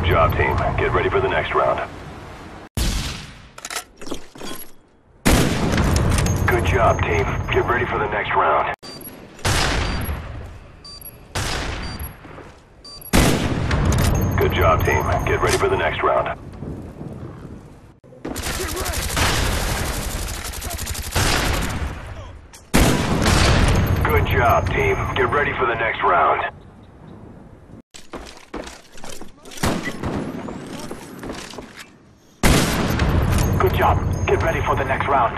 job, team. Get ready for the next round. Good job, team. Get ready for the next round. Good job, team. Get ready for the next round. Good job, team. Get ready for the next round. Good job. Get ready for the next round.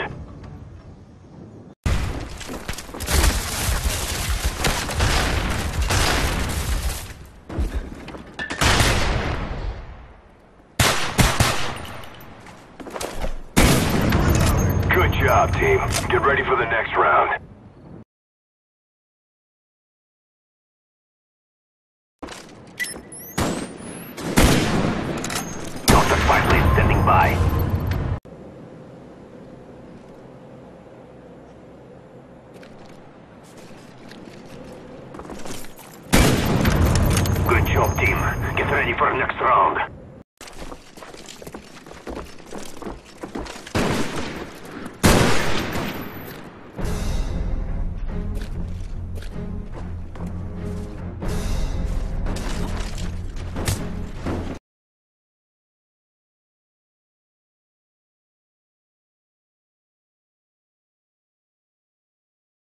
Good job, team. Get ready for the next round. Dr. Finally standing by. Good job, team. Get ready for the next round.